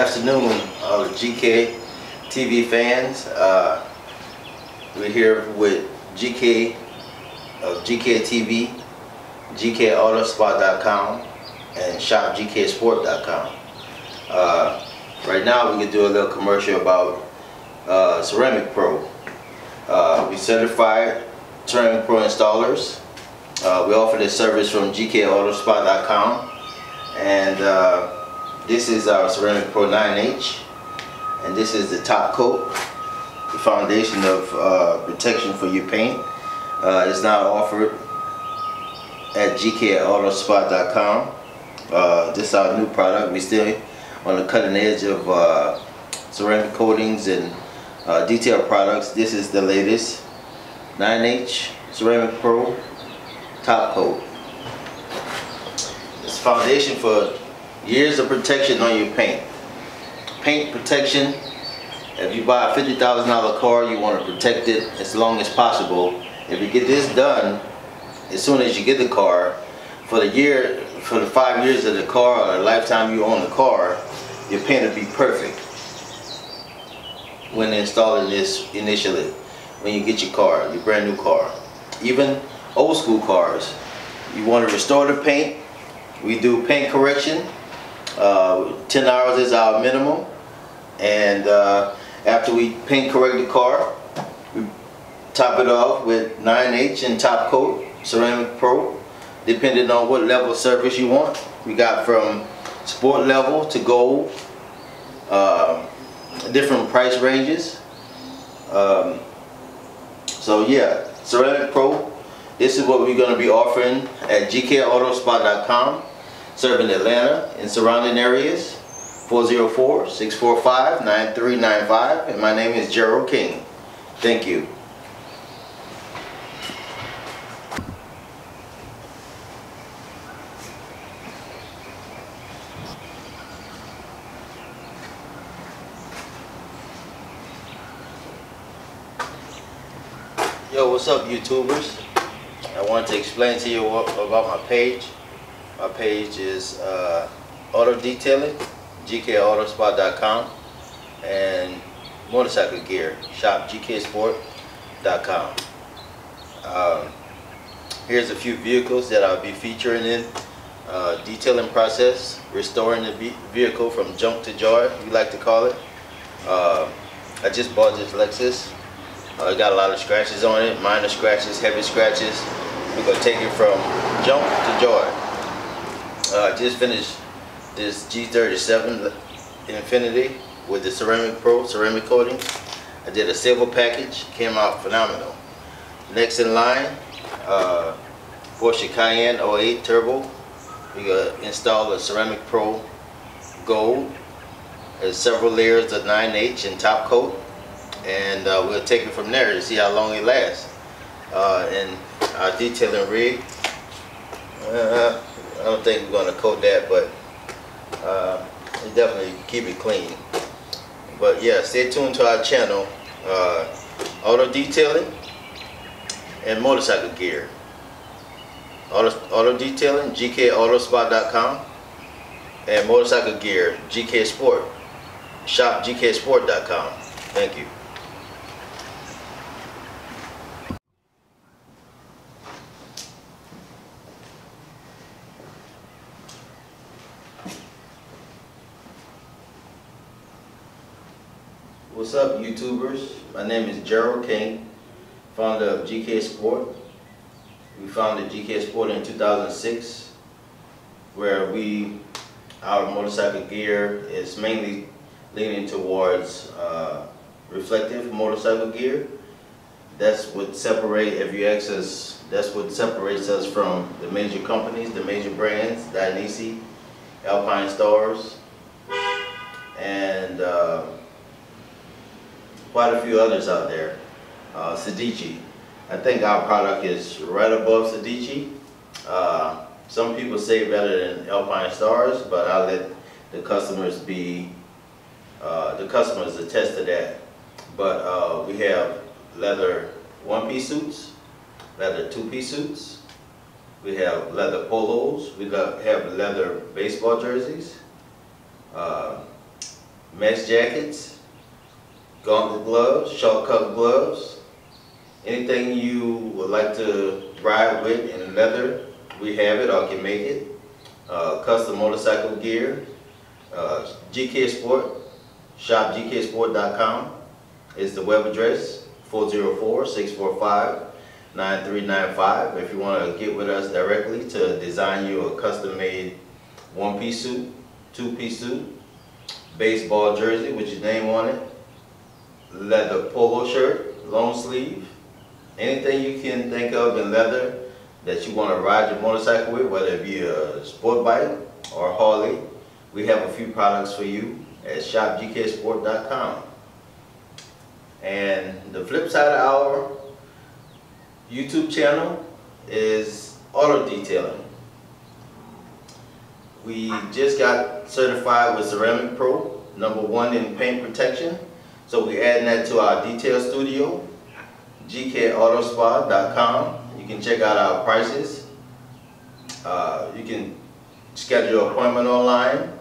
afternoon, the GK TV fans. Uh, we're here with GK of GK TV, GKAutospa.com, and ShopGKSport.com. Uh, right now, we can do a little commercial about uh, Ceramic Pro. Uh, we certified Ceramic Pro installers. Uh, we offer this service from GKAutospa.com, and uh, this is our Ceramic Pro 9H, and this is the top coat, the foundation of uh, protection for your paint. Uh, it's now offered at gkautospa.com. Uh, this is our new product. We still on the cutting edge of uh, ceramic coatings and uh, detailed products. This is the latest 9H Ceramic Pro top coat. It's foundation for Years of protection on your paint. Paint protection, if you buy a $50,000 car, you want to protect it as long as possible. If you get this done, as soon as you get the car, for the year, for the five years of the car or the lifetime you own the car, your paint will be perfect when installing this initially, when you get your car, your brand new car. Even old school cars, you want to restore the paint, we do paint correction, uh, 10 hours is our minimum. And uh, after we paint correct the car, we top it off with 9H and top coat, Ceramic Pro, depending on what level of service you want. We got from sport level to gold, uh, different price ranges. Um, so yeah, Ceramic Pro, this is what we're going to be offering at gkautospa.com serving Atlanta and surrounding areas. 404-645-9395 and my name is Gerald King. Thank you. Yo, what's up YouTubers? I want to explain to you about my page. My page is uh, Auto Detailing, gkautospa.com, and Motorcycle Gear, shop gksport.com. Um, here's a few vehicles that I'll be featuring in uh, detailing process, restoring the vehicle from junk to joy, we like to call it. Uh, I just bought this Lexus. Uh, got a lot of scratches on it, minor scratches, heavy scratches. We're going to take it from junk to Uh, just finished this G37 Infiniti with the Ceramic Pro ceramic coating. I did a silver package, came out phenomenal. Next in line, uh, Porsche Cayenne 08 Turbo. We got install a Ceramic Pro Gold. There's several layers of 9H and top coat. And uh, we'll take it from there to see how long it lasts. Uh, and our detailing rig, uh, I don't think we're going to coat that, but uh, definitely keep it clean. But yeah, stay tuned to our channel, uh, Auto Detailing and Motorcycle Gear. Auto, auto Detailing, GKAutospa.com and Motorcycle Gear, GK Sport, shop GKSport.com. Thank you. What's up YouTubers? My name is Gerald King, founder of GK Sport. We founded GK Sport in 2006 where we, our motorcycle gear is mainly leaning towards uh, reflective motorcycle gear. That's what separate, if you ask us, that's what separates us from the major companies, the major brands, Dainese, Alpinestars, and uh, quite a few others out there. Uh, Sedici. I think our product is right above Sedici. Uh, some people say better than Alpinestars, but I'll let the customers be, uh, the customers attest to that. But uh, we have leather one-piece suits, leather two-piece suits, we have leather polos, we have leather baseball jerseys, uh, mesh jackets, gauntlet gloves, short cut gloves, anything you would like to ride with in leather, we have it or can make it. Uh, custom motorcycle gear, uh, GK Sport, shopgksport.com is the web address, 404-645-9395. If you want to get with us directly to design you a custom-made one-piece suit, two-piece suit, baseball jersey with your name on it, leather polo shirt, long sleeve, anything you can think of in leather that you want to ride your motorcycle with, whether it be a sport bike or Harley, we have a few products for you at shopgksport.com. And the flip side of our YouTube channel is auto detailing. We just got certified with Ceramic Pro, number one in paint protection. So we're adding that to our detail studio, gkautospa.com. You can check out our prices. Uh, you can schedule an appointment online.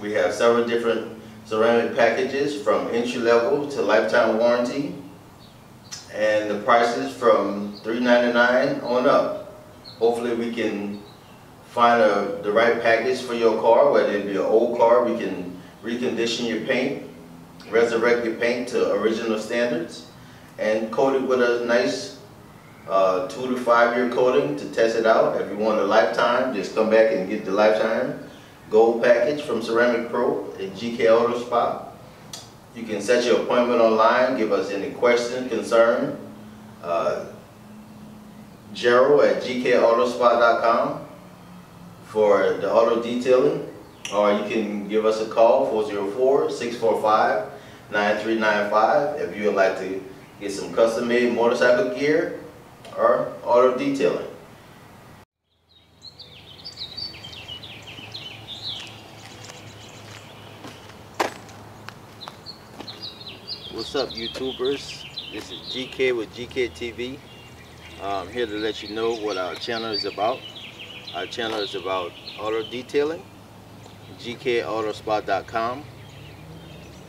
We have several different ceramic packages from entry level to lifetime warranty. And the prices from $3.99 on up. Hopefully we can find a, the right package for your car, whether it be an old car, we can recondition your paint, resurrect your paint to original standards, and coat it with a nice uh, two to five year coating to test it out. If you want a lifetime, just come back and get the lifetime gold package from Ceramic Pro at GK Auto Spa. You can set your appointment online, give us any question, concern. Uh, Gerald at gkautospa.com for the auto detailing, or you can give us a call, 404-645-9395, if you would like to get some custom-made motorcycle gear or auto detailing. What's up YouTubers? This is GK with GK TV. Uh, I'm here to let you know what our channel is about. Our channel is about auto detailing, gkautospa.com,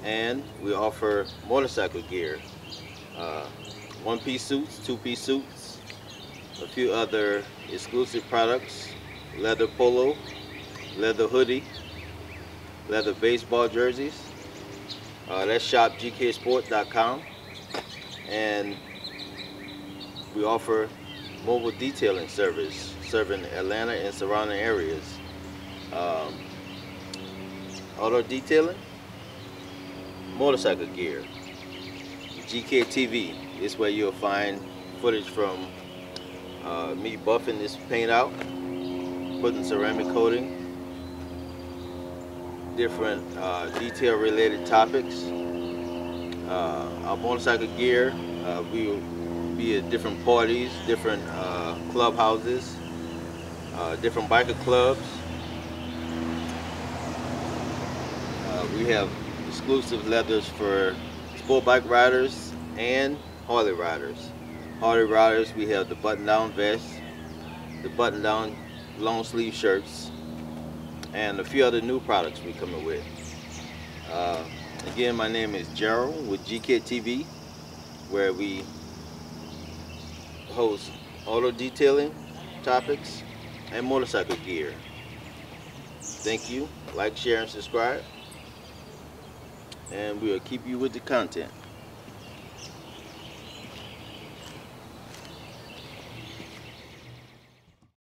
and we offer motorcycle gear, uh, one-piece suits, two-piece suits, a few other exclusive products, leather polo, leather hoodie, leather baseball jerseys. Uh, that's shopgksport.com, and we offer mobile detailing service serving Atlanta and surrounding areas. Um, auto detailing, motorcycle gear, GKTV is where you'll find footage from uh, me buffing this paint out, putting ceramic coating, different uh, detail related topics. Uh, our motorcycle gear, uh, we will be at different parties, different uh, clubhouses, uh, different biker clubs. We have exclusive leathers for sport bike riders and Harley riders. Harley riders, we have the button-down vest, the button-down long sleeve shirts, and a few other new products we're coming with. Uh, again, my name is Gerald with GK TV, where we host auto detailing topics and motorcycle gear. Thank you. Like, share, and subscribe. And we'll keep you with the content.